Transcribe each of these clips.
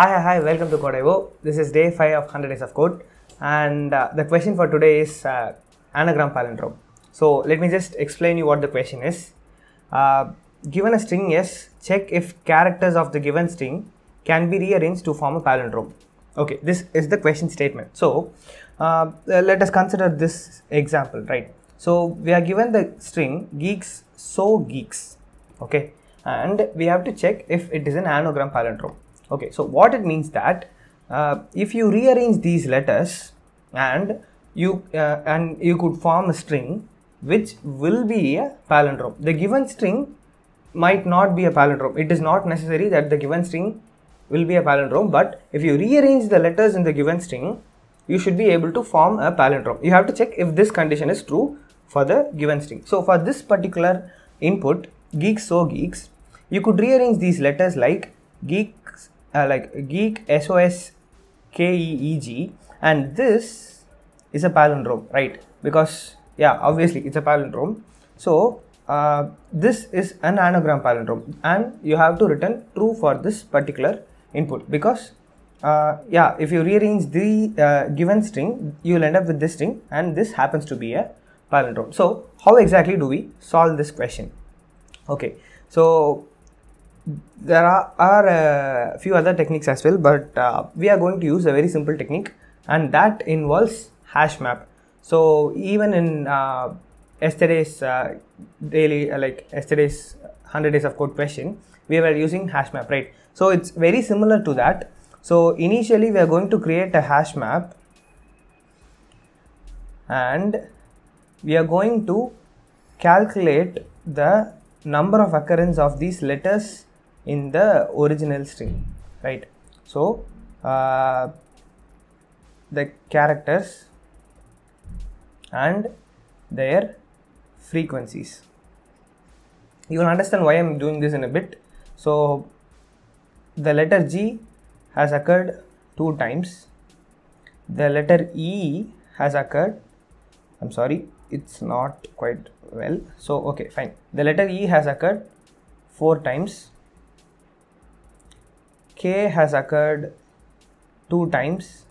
Hi, hi, hi, welcome to code io. This is day 5 of 100 days of code and uh, the question for today is uh, anagram palindrome. So let me just explain you what the question is. Uh, given a string S, check if characters of the given string can be rearranged to form a palindrome. Okay, this is the question statement. So uh, let us consider this example, right? So we are given the string geeks so geeks, okay, and we have to check if it is an anagram palindrome okay so what it means that uh, if you rearrange these letters and you uh, and you could form a string which will be a palindrome. The given string might not be a palindrome. It is not necessary that the given string will be a palindrome but if you rearrange the letters in the given string you should be able to form a palindrome. You have to check if this condition is true for the given string. So for this particular input geeks so geeks you could rearrange these letters like geeks uh, like geek S O S K E E G, and this is a palindrome right? Because yeah obviously it's a palindrome. So uh, this is an anagram palindrome and you have to return true for this particular input because uh, yeah if you rearrange the uh, given string you will end up with this string and this happens to be a palindrome. So how exactly do we solve this question? Okay so there are, are a few other techniques as well but uh, we are going to use a very simple technique and that involves hash map. So even in uh, yesterday's uh, daily uh, like yesterday's 100 days of code question we were using hash map right? So it's very similar to that. So initially we are going to create a hash map and we are going to calculate the number of occurrence of these letters in the original string right? So uh, the characters and their frequencies. You will understand why i'm doing this in a bit. So the letter g has occurred two times. The letter e has occurred i'm sorry it's not quite well. So okay fine. The letter e has occurred four times K has occurred two times,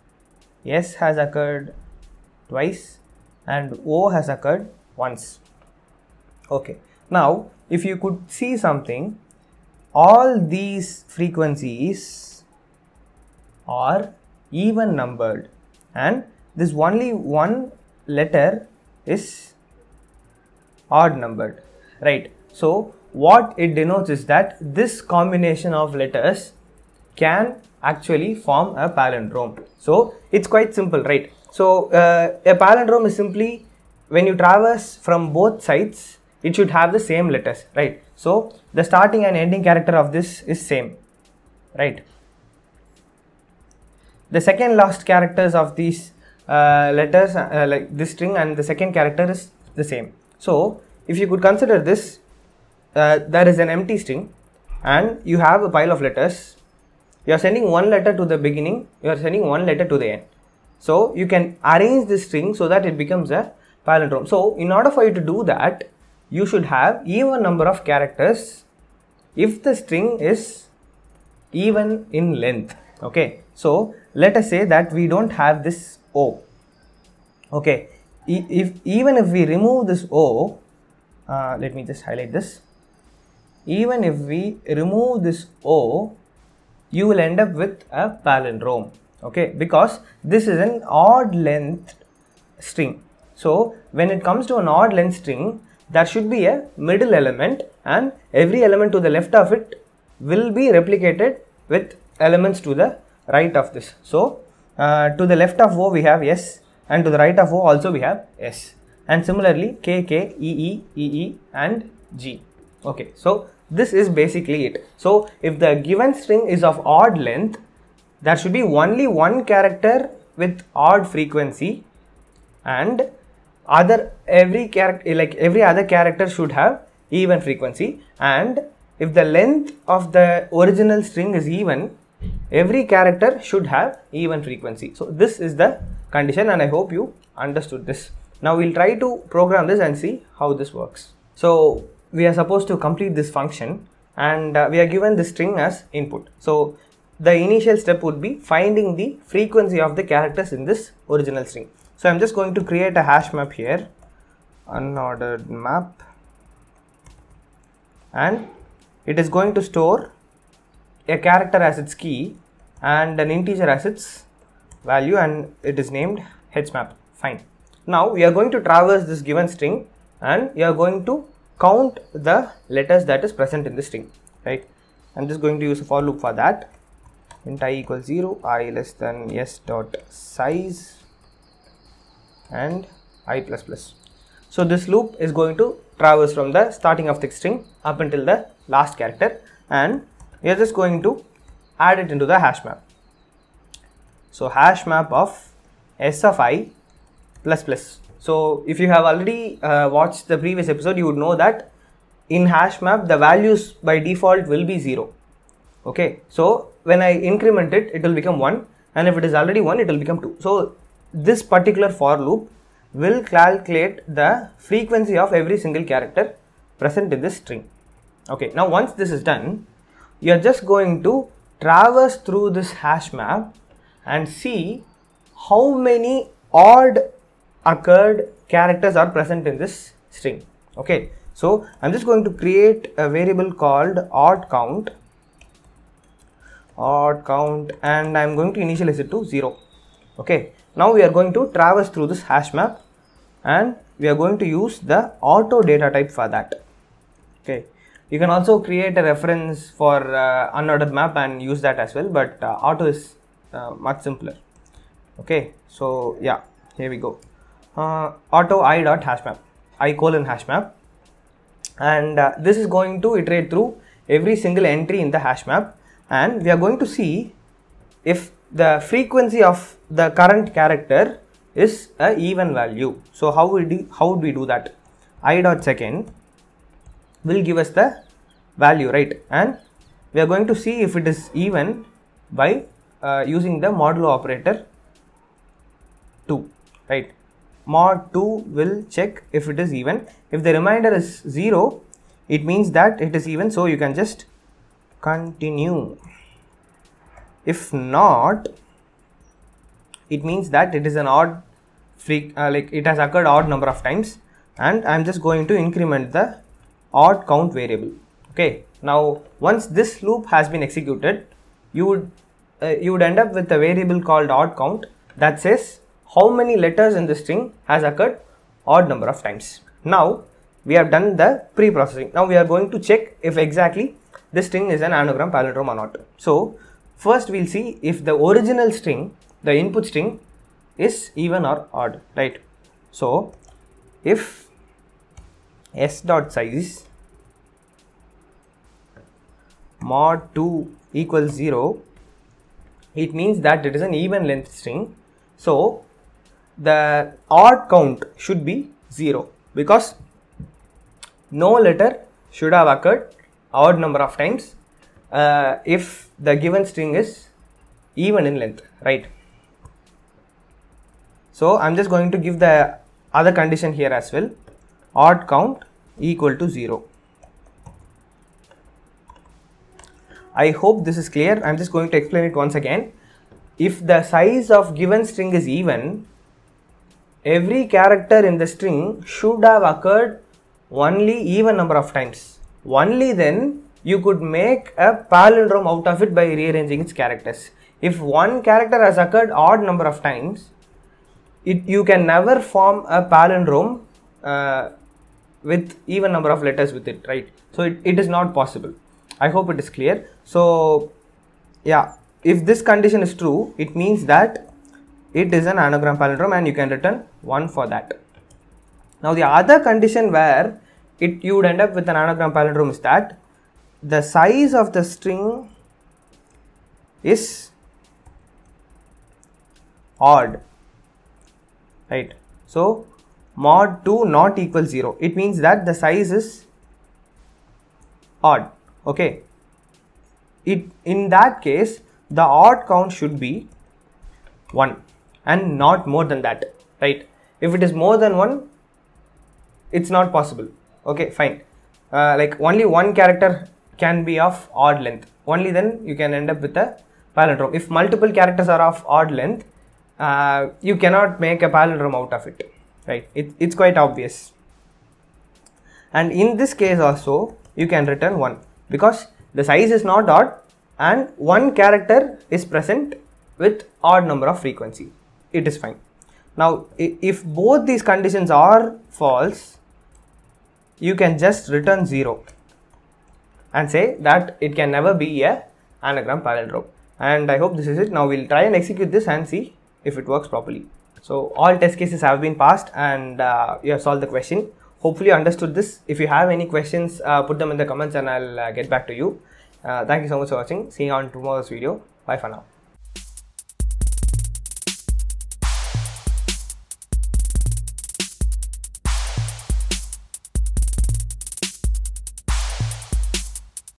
S has occurred twice, and O has occurred once. Okay, now if you could see something, all these frequencies are even numbered, and this only one letter is odd numbered, right? So, what it denotes is that this combination of letters can actually form a palindrome. So it's quite simple, right? So uh, a palindrome is simply when you traverse from both sides, it should have the same letters, right? So the starting and ending character of this is same, right? The second last characters of these uh, letters, uh, like this string and the second character is the same. So if you could consider this, uh, there is an empty string and you have a pile of letters you are sending one letter to the beginning you are sending one letter to the end. So you can arrange this string so that it becomes a palindrome. So in order for you to do that you should have even number of characters if the string is even in length. Okay? So let us say that we don't have this o. Okay? If even if we remove this o uh, let me just highlight this. Even if we remove this o you will end up with a palindrome okay? Because this is an odd length string. So when it comes to an odd length string there should be a middle element and every element to the left of it will be replicated with elements to the right of this. So uh, to the left of o we have s and to the right of o also we have s. And similarly k k e e e e and g. Okay so this is basically it. So if the given string is of odd length, there should be only one character with odd frequency and other every character like every other character should have even frequency. And if the length of the original string is even every character should have even frequency. So this is the condition and i hope you understood this. Now we'll try to program this and see how this works. So we are supposed to complete this function and uh, we are given the string as input. So the initial step would be finding the frequency of the characters in this original string. So I'm just going to create a hash map here, unordered map, and it is going to store a character as its key and an integer as its value and it is named hmap. Fine. Now we are going to traverse this given string and we are going to count the letters that is present in the string, right? I'm just going to use a for loop for that. Int i equals 0, i less than s dot size and i plus plus. So this loop is going to traverse from the starting of the string up until the last character and we are just going to add it into the hash map. So hash map of s of i plus plus. So if you have already uh, watched the previous episode, you would know that in hash map the values by default will be 0. Okay, so when I increment it, it will become 1 and if it is already 1, it will become 2. So this particular for loop will calculate the frequency of every single character present in this string. Okay, now once this is done, you are just going to traverse through this hash map and see how many odd occurred characters are present in this string. Okay, so I'm just going to create a variable called odd count odd count and I'm going to initialize it to 0 okay. Now we are going to traverse through this hash map and we are going to use the auto data type for that. Okay. You can also create a reference for uh, unordered map and use that as well but uh, auto is uh, much simpler. Okay. So yeah. Here we go uh, auto i dot hash map. I colon hash map. And uh, this is going to iterate through every single entry in the hash map. And we are going to see if the frequency of the current character is a even value. So how we how would we do that? I dot second will give us the value right? And we are going to see if it is even by uh, using the modulo operator 2 right mod 2 will check if it is even. If the remainder is 0 it means that it is even so you can just continue. If not it means that it is an odd freak uh, like it has occurred odd number of times and i'm just going to increment the odd count variable. Okay now once this loop has been executed you would uh, you would end up with a variable called odd count that says how many letters in the string has occurred? Odd number of times. Now we have done the pre-processing. Now we are going to check if exactly this string is an anagram palindrome or not. So first we'll see if the original string the input string is even or odd right? So if s dot size mod 2 equals 0 it means that it is an even length string. So the odd count should be 0 because no letter should have occurred odd number of times uh, if the given string is even in length right so i'm just going to give the other condition here as well odd count equal to 0 I hope this is clear. I'm just going to explain it once again. If the size of given string is even, every character in the string should have occurred only even number of times. Only then you could make a palindrome out of it by rearranging its characters. If one character has occurred odd number of times, it you can never form a palindrome uh, with even number of letters with it, right? So it, it is not possible. I hope it is clear. So yeah, if this condition is true, it means that it is an anagram palindrome and you can return 1 for that. Now the other condition where it you would end up with an anagram palindrome is that the size of the string is odd right? So mod 2 not equal 0 it means that the size is odd okay? It in that case the odd count should be 1 and not more than that right if it is more than 1 it's not possible okay fine uh, like only one character can be of odd length only then you can end up with a palindrome. If multiple characters are of odd length, uh, you cannot make a palindrome out of it, right? It, it's quite obvious. And in this case also, you can return 1 because the size is not odd and one character is present with odd number of frequency. It is fine. Now, if both these conditions are false, you can just return 0 and say that it can never be a anagram palindrome. And I hope this is it. Now we'll try and execute this and see if it works properly. So all test cases have been passed and uh, you have solved the question. Hopefully you understood this. If you have any questions, uh, put them in the comments and I'll uh, get back to you. Uh, thank you so much for watching. See you on tomorrow's video. Bye for now.